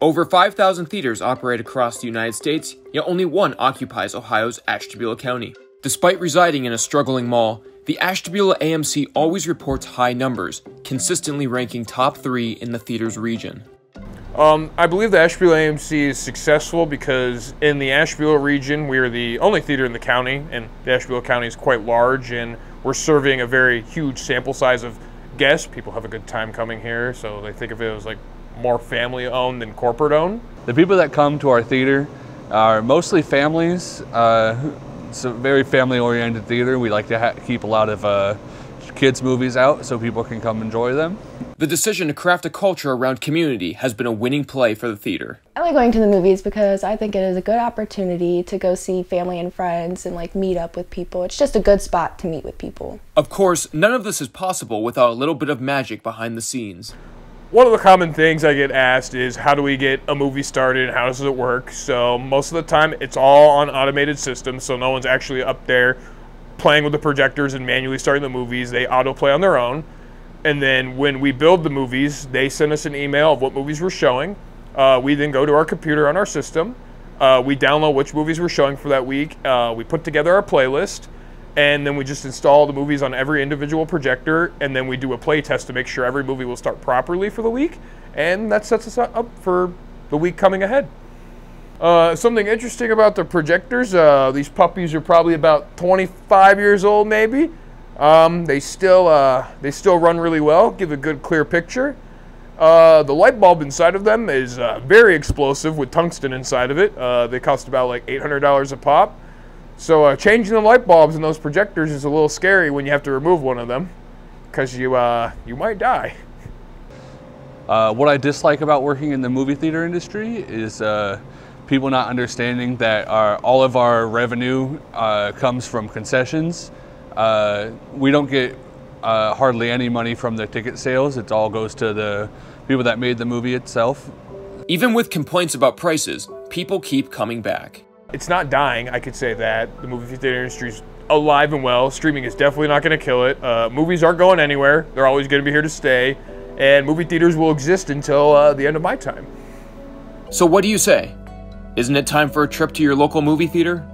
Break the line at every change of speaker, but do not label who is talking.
Over 5,000 theaters operate across the United States, yet only one occupies Ohio's Ashtabula County. Despite residing in a struggling mall, the Ashtabula AMC always reports high numbers, consistently ranking top three in the theater's region.
Um, I believe the Ashtabula AMC is successful because in the Ashtabula region, we are the only theater in the county, and the Ashtabula County is quite large, and we're serving a very huge sample size of guests. People have a good time coming here, so they think of it as like more family owned than corporate owned.
The people that come to our theater are mostly families. Uh, it's a very family oriented theater. We like to keep a lot of uh, kids' movies out so people can come enjoy them.
The decision to craft a culture around community has been a winning play for the theater.
I like going to the movies because I think it is a good opportunity to go see family and friends and like meet up with people. It's just a good spot to meet with people.
Of course, none of this is possible without a little bit of magic behind the scenes.
One of the common things I get asked is how do we get a movie started and how does it work? So most of the time it's all on automated systems, so no one's actually up there playing with the projectors and manually starting the movies. They autoplay on their own. And then when we build the movies, they send us an email of what movies we're showing. Uh, we then go to our computer on our system. Uh, we download which movies we're showing for that week. Uh, we put together our playlist, and then we just install the movies on every individual projector, and then we do a play test to make sure every movie will start properly for the week, and that sets us up for the week coming ahead. Uh, something interesting about the projectors, uh, these puppies are probably about 25 years old, maybe. Um, they still uh, they still run really well, give a good clear picture. Uh, the light bulb inside of them is uh, very explosive with tungsten inside of it. Uh, they cost about like $800 a pop. So uh, changing the light bulbs in those projectors is a little scary when you have to remove one of them, because you uh, you might die.
what I dislike about working in the movie theater industry is people not understanding that our, all of our revenue comes from concessions. Uh, we don't get uh, hardly any money from the ticket sales. It all goes to the people that made the movie itself.
Even with complaints about prices, people keep coming back.
It's not dying, I could say that. The movie theater industry is alive and well. Streaming is definitely not going to kill it. Uh, movies aren't going anywhere. They're always going to be here to stay. And movie theaters will exist until uh, the end of my time.
So what do you say? Isn't it time for a trip to your local movie theater?